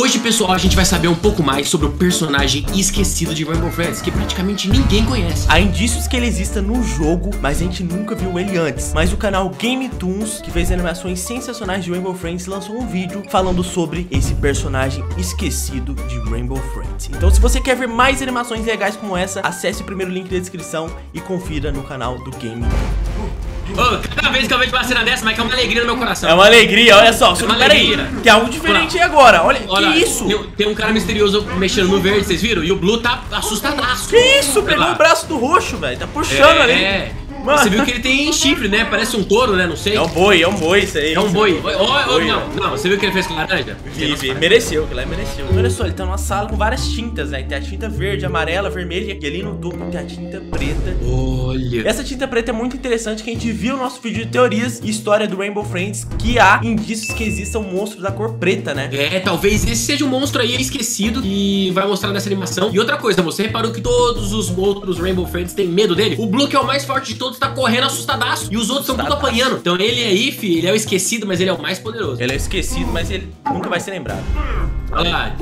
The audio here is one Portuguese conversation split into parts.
Hoje, pessoal, a gente vai saber um pouco mais sobre o personagem esquecido de Rainbow Friends, que praticamente ninguém conhece. Há indícios que ele exista no jogo, mas a gente nunca viu ele antes. Mas o canal Game Toons, que fez animações sensacionais de Rainbow Friends, lançou um vídeo falando sobre esse personagem esquecido de Rainbow Friends. Então, se você quer ver mais animações legais como essa, acesse o primeiro link da descrição e confira no canal do Game Toons. Ô, cada vez que eu vejo uma cena dessa, Mike, é uma alegria no meu coração. É uma alegria, olha só. Só uma alegria. tem algo diferente aí agora. Olha, Olha, que isso? Tem, tem um cara misterioso mexendo no verde, vocês viram? E o Blue tá assustadaço. Que isso? Pegou o braço do roxo, velho. Tá puxando É, ali. é. Mano. Você viu que ele tem chifre, né? Parece um touro, né? Não sei. É um boi, é um boi isso aí. É um boi. Ó, ó, Boi, não, né? não, você viu o que ele fez com a laranja? Vive, mereceu, que lá mereceu. Olha só, ele tá numa sala com várias tintas, né? Tem a tinta verde, amarela, vermelha e ali no topo tem a tinta preta. Olha. Essa tinta preta é muito interessante que a gente viu no nosso vídeo de teorias e história do Rainbow Friends que há indícios que existam monstros da cor preta, né? É, talvez esse seja um monstro aí esquecido que vai mostrar nessa animação. E outra coisa, você reparou que todos os outros Rainbow Friends têm medo dele? O Blue, que é o mais forte de todos, tá correndo assustadaço. E os outros estão tudo apanhando. Então ele aí, fi, ele é o esquecido, mas ele é o mais poderoso. Ele é esquecido, mas ele nunca vai ser lembrado. Olha lá.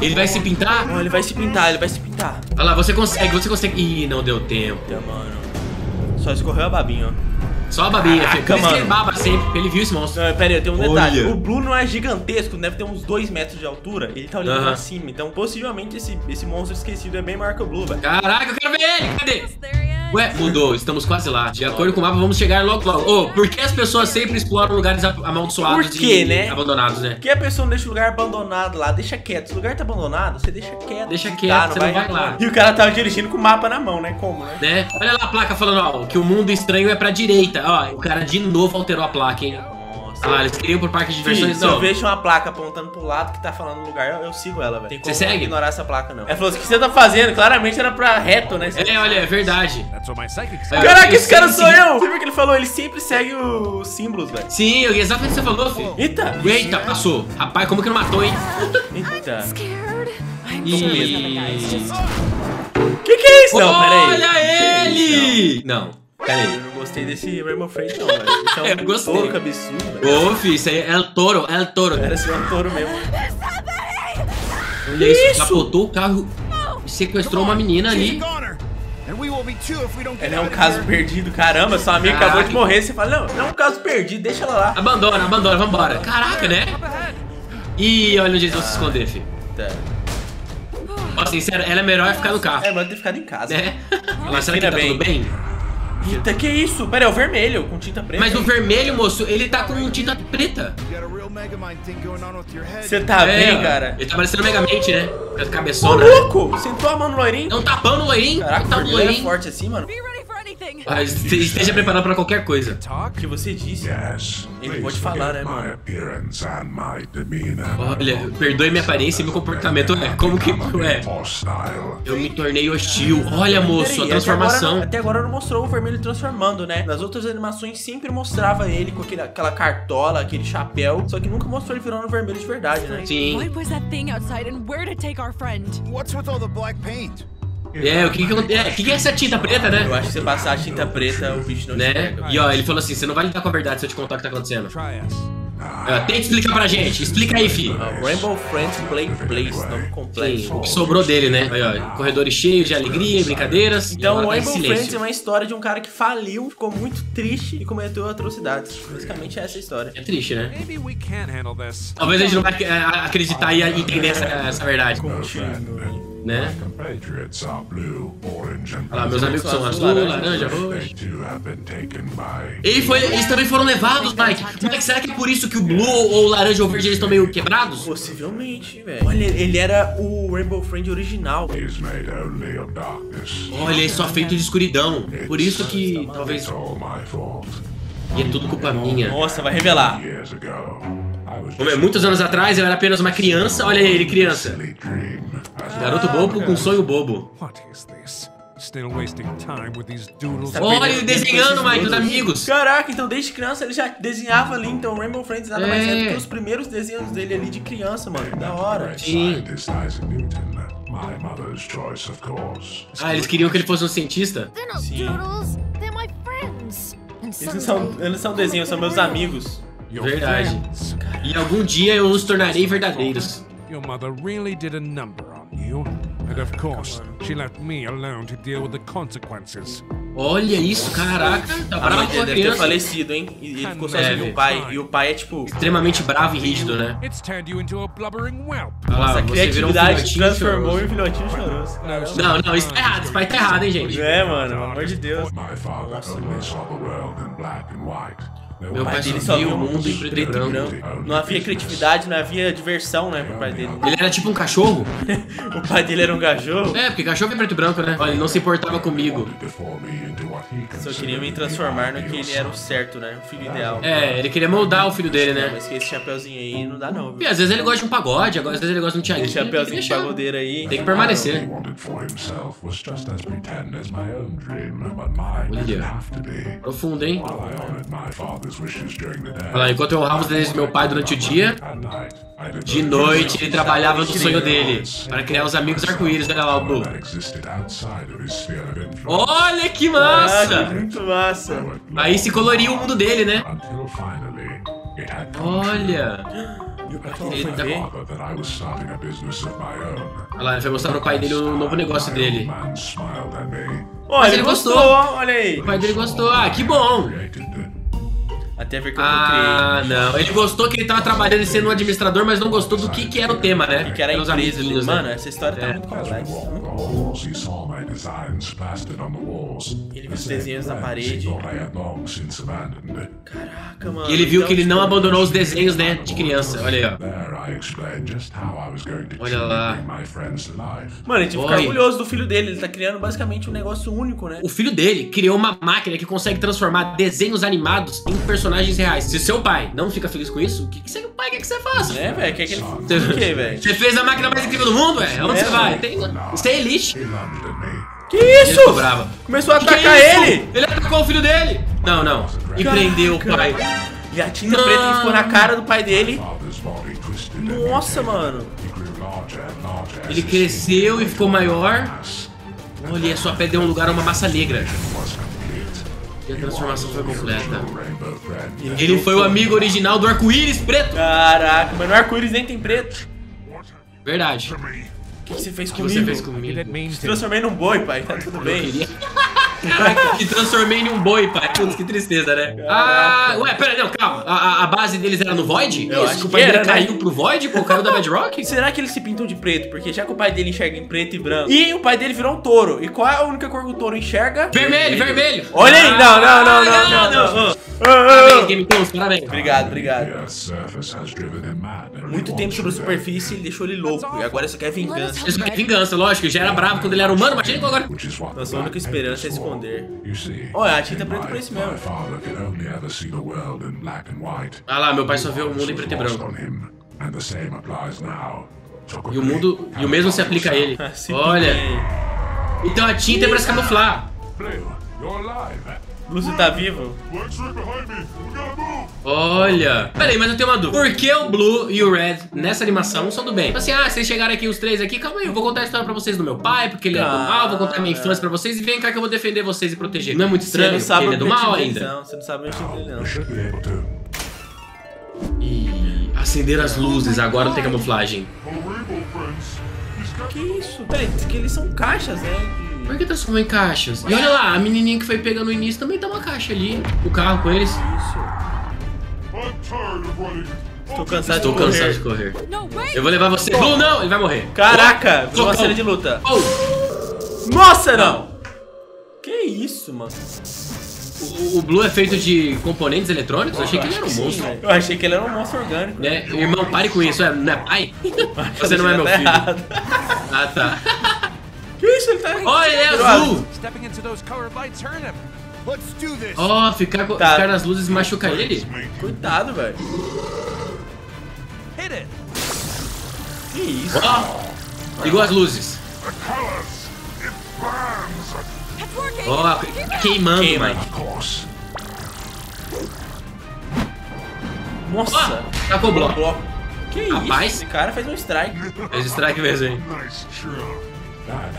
Ele vai se pintar. Ó, ele vai se pintar, ele vai se pintar. Olha lá, você consegue, você consegue. Ih, não deu tempo. Mano. Só escorreu a babinha, ó. Só a babinha, Caraca, filho. Por isso que ele mano. baba sempre, porque ele viu esse monstro. Não, pera aí, eu tenho um detalhe. Olha. O Blue não é gigantesco, deve ter uns 2 metros de altura. Ele tá olhando Aham. pra cima. Então, possivelmente, esse, esse monstro esquecido é bem maior que o Blue, velho. Caraca, eu quero ver ele! Cadê? Ué, mudou, estamos quase lá. De acordo com o mapa, vamos chegar logo logo. Ô, por que as pessoas sempre exploram lugares amaldiçoados Por quê, e né? abandonados, né? Por que a pessoa não deixa o lugar abandonado lá? Deixa quieto. Se o lugar tá abandonado, você deixa quieto. Deixa Tá, quieto, você não vai lá. E o cara tava dirigindo com o mapa na mão, né? Como, né? Né? Olha lá a placa falando, ó, que o mundo estranho é pra direita. Ó, o cara de novo alterou a placa, hein? Lá, eles queriam pro parque de diversões, se eu não. vejo uma placa apontando pro lado que tá falando no lugar, eu, eu sigo ela, velho. Você segue? ignorar essa placa, não. Ela falou assim, o que você tá fazendo? Claramente era pra reto, né? É, olha, é verdade. É. Caraca, esse cara sou eu! Você viu o que ele falou? Ele sempre segue os símbolos, velho. Sim, exatamente o que você falou, filho. Eita! Eita, passou. Rapaz, como que não matou, hein? Eita. E- Que que é isso? Não, pera aí. Olha ele! Não, pera Eu aí. não gostei desse Rainbow Friend, não, velho. Isso é um Eu gostei. touro cabeçudo, velho. Ô, filho, isso aí é o touro, é o touro. Parece um touro mesmo. Olha isso, isso? capotou o carro e sequestrou uma menina ali. Ele é um caso perdido. Caramba, sua amiga Caraca. acabou de morrer. Você fala, não, não é um caso perdido, deixa ela lá. Abandona, abandona, vambora. Caraca, né? Ih, olha onde eles vão se esconder, filho. Tá. Ó, sincero, ela é melhor ficar no carro. É, mas ter ficado em casa. Né? Mas será que tá tudo bem? Eita, que isso? Pera, é o vermelho, com tinta preta. Mas o vermelho, moço, ele tá com tinta preta. Você tá É, bem, cara? Ele tá parecendo Megamente, né? Com a Ô, cabeçona. né? louco! Sentou a mão no loirinho? É um tapão no loirinho. Caraca, um o vermelho é loirinho. forte assim, mano. Ah, este- Esteja preparado pra qualquer coisa. O que você disse? Yes. Ele pode falar, né, mano? Olha, perdoe minha aparência e meu comportamento. É, como que. É, eu me tornei hostil. Olha, moço, a transformação. Até agora, até agora não mostrou o vermelho transformando, né? Nas outras animações sempre mostrava ele com aquele, aquela cartola, aquele chapéu. Só que nunca mostrou ele virando vermelho de verdade, né? Sim. What was that thing outside and where to take our friend? What's with all the black paint? É, o que que acontece? É, o que que é essa tinta preta, né? Eu acho que se passar a tinta preta, o bicho não Né? pega. E ó, ele falou assim: você não vai lidar com a verdade se eu te contar o que tá acontecendo. Us. Ah, tenta explicar pra gente. Explica aí, fi. Ah, Rainbow Friends Play Place, nome Sim, o que sobrou dele, né? Aí, ó, corredores cheios de alegria e brincadeiras. Então, e tá Rainbow. Friends é uma história de um cara que faliu, ficou muito triste e cometeu atrocidades. Basicamente é essa a história. É triste, né? Talvez a gente não vai é, acreditar e entender essa, essa verdade. Né? Olha lá, meus amigos são azul, laranja, roxo. Ele foi, eles também foram levados, Mike. Mike, será que é por isso que o Blue ou o laranja ou o verde eles estão meio quebrados? Possivelmente, velho. Olha, ele era o Rainbow Friend original. Olha, ele é só feito de escuridão. Por isso que talvez. E é tudo culpa minha. Nossa, vai revelar. Years ago, I was Como é, Muitos anos atrás eu era apenas uma criança. Olha ele, criança. Garoto bobo com sonho bobo. What is this? Still wasting time with these doodles. Olha ele desenhando, Mike, os amigos. Caraca, então desde criança ele já desenhava ali, então Rainbow Friends nada mais é do É. que os primeiros desenhos dele ali de criança, mano. Da hora. Sim. Ah, eles queriam que ele fosse um cientista? Sim. Eles não são, eles não são desenhos, são meus amigos. Verdade. E algum dia eu os tornarei verdadeiros. Your mother really did a number on you. And of course, she left me alone to deal with the consequences. Olha isso, caraca. Tá A mãe dele deve ter falecido, hein? E ele ficou sozinho com o pai. E o pai é tipo. Extremamente bravo e rígido, né? Nossa, a você virou um criatividade filhotinho transformou em filhotinho choroso. Não, não, isso tá errado. Esse pai tá errado, hein, gente? É, mano, pelo amor de Deus. Father There Meu was pai Ele só viu o mundo em preto e branco. Não havia criatividade, não havia diversão, né, pro pai dele. Ele era tipo um cachorro? O pai dele era um cachorro. É, porque cachorro é preto e branco, né? Olha, ele não se importava comigo. Só queria me transformar no que ele era o certo, né? O filho ideal. É, ele queria moldar o filho dele, né? mas que esse chapeuzinho aí não dá não, E viu? às vezes ele gosta de um pagode, agora às vezes ele gosta de um Esse Thiaguinho. chapeuzinho de pagodeiro aí. Tem que permanecer. he wanted for himself was just as pretend as my own dream, but mine Olha. didn't have to be. Profundo, hein? Lá, enquanto eu honrava os desejos do meu pai durante o dia, de noite ele trabalhava no sonho dele. Para criar os amigos arco-íris, olha lá o Blue. that existed outside of his sphere of influence. Olha que Ah, massa! muito massa. Aí se coloria o mundo dele, né? Olha! Ele tá-. Olha lá, ele foi mostrar pro pai dele o novo negócio dele. Olha, ele ele gostou, gostou. olha aí. O pai dele gostou. Ah, que bom! Até ver que eu não Ah, não. Ele gostou que ele tava trabalhando e sendo um administrador, mas não gostou do que, que era o tema, né? criei. Que era a empresa amiguinhos, né? Mano, essa história tá É. muito As we complexa. Ele viu os desenhos na parede. Caraca, mano. E ele viu então, que ele não tipo, abandonou os desenhos, né? De criança. Olha aí, ó. Olha lá. Mano, a gente fica orgulhoso do filho dele. Ele tá criando basicamente um negócio único, né? O filho dele criou uma máquina que consegue transformar desenhos animados em personagens reais. Se seu pai não fica feliz com isso, o que, que você, pai, que, que você faz? É, velho? Quer que ele. Você- O quê, velho? Você fez a máquina mais incrível do mundo, é? Onde É, você vai? velho. Tem, isso é elite. Que Ele isso? bravo. Começou a Que que atacar é ele! Ele atacou o filho dele. Não, não. E prendeu o pai. E a tinta preta que ficou na cara do pai dele. Nossa, mano. Ele cresceu e ficou maior. Olha, a sua pele deu um lugar a uma massa negra. E a transformação foi completa. Ele foi o amigo original do arco-íris preto. Caraca, mas no arco-íris nem tem preto. Verdade. O que que você fez O que comigo? você fez comigo? Transformei num boi, pai. Tá tudo bem. Queria. Caraca, te transformei em um boi, pai. Putz, que tristeza, né? Ah, ué, pera, não, calma. A, a- a base deles era no Void? Eu Isso, acho que o pai que dele era, né? caiu pro Void? Pô, caiu da Bedrock? Será que ele se pintou de preto? Porque já que o pai dele enxerga em preto e branco. E o pai dele virou um touro. E qual é a única cor que o touro enxerga? Vermelho, vermelho. Olha aí! Não, não, não, não, Ah, não, não. Ah, ah, Parabéns, ah. Game Tools, parabéns. Obrigado, obrigado. Muito tempo sobre a superfície ele deixou ele louco. E agora isso quer vingança. Isso aqui é vingança, lógico. Ele já era bravo quando ele era humano, imagina agora. Nossa única esperança é for. Esconder. Olha, a tinta preta é my, pra isso mesmo. Ah lá, meu pai só vê o mundo em preto e branco. on him, and the same applies now. So E o mundo. E o mesmo se aplica a ele. Olha. Então a tinta é pra se camuflar. Lúcio tá vivo? Olha. Pera aí, mas eu tenho uma dúvida. Por que o Blue e o Red nessa animação são do bem? Tipo Assim, ah, vocês chegaram aqui os três aqui, calma aí, eu vou contar a história pra vocês do meu pai, porque ele é do mal, vou contar minha infância pra vocês e vem cá que eu vou defender vocês e proteger. Não é muito Você estranho, não sabe ele é do mal ainda. não. Você não sabe o objetivo dele, não. E acender as luzes, agora não tem camuflagem. Que isso? Peraí, diz que eles são caixas, né? Por que transformou em caixas? E olha lá, a menininha que foi pegando no início também tá uma caixa ali. O carro com eles. Tô cansado Estou de correr. cansado de correr. Eu vou levar você. Blue, não! Ele vai morrer. Caraca, virou uma Oh, cena oh. de luta. Oh, Nossa, não! Que isso, mano? o, o Blue é feito de componentes eletrônicos? Eu achei que ele era um monstro. Eu achei que ele era um monstro orgânico. Né? Irmão, pare com isso. É, não é pai? Você não é meu Tá filho. Ah, tá. Que isso? Ele tá. Olha, ele é azul. stepping into those colored lights hurt him? Ó, ficar, co- Tá. ficar nas luzes machuca ele? Coitado, velho. Hit it! Que isso? Ó, ligou as luzes. Ó, queimando, Queima. Course. Nossa. Ó, tacou o bloco. Bloco. Que isso? Rapaz. Esse cara fez um strike. Fez strike mesmo, hein? Nice. Dad,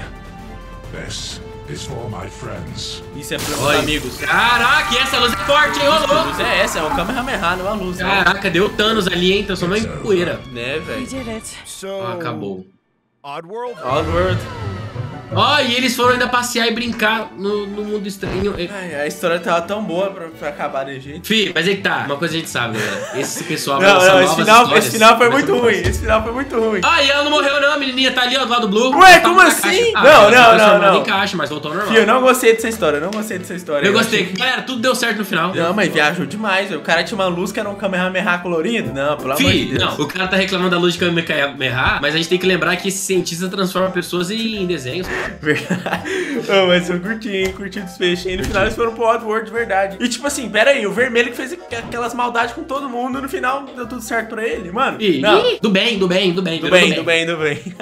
this is for my friends. Isso é para meus Oi. amigos. Caraca, essa luz é forte, hein, ô A louco? luz é essa, é um Kamehameha, não é uma luz. né? Caraca, deu Thanos ali, hein? Transformou em poeira. Né, We velho? did it. So, Ah, acabou. Oddworld? Oddworld. Ó, e eles foram ainda passear e brincar no, no mundo estranho. É- Ai, a história tava tão boa pra, pra acabar desse jeito. Fih, mas aí que tá. Uma coisa a gente sabe, galera. Esse pessoal Não, não, esse final, esse final foi muito ruim. Esse final foi muito ruim. Ah, e ela não morreu não, a menininha tá ali, ó, do lado do Blue. Ué, tava como assim? caixa. Não, não, não, não. em caixa, mas voltou ao normal. Fio, eu não gostei dessa história, eu não gostei dessa história. Eu gostei. achei- Galera, tudo deu certo no final. Não, mas viajou demais. velho. O cara tinha uma luz que era um Kamehameha colorido. Não, pelo amor de Fih, Deus. não, o cara tá reclamando da luz de Kamehameha, mas a gente tem que lembrar que esse cientista transforma pessoas em desenhos. Verdade. Mas eu curti, hein? Curti o desfecho. E no final eles foram pro Oddworld de verdade. E tipo assim, pera aí, o vermelho que fez aqu- aquelas maldades com todo mundo, no final deu tudo certo pra ele, mano. Ih, não. do bem, do bem, do bem. Do bem, do bem, do bem.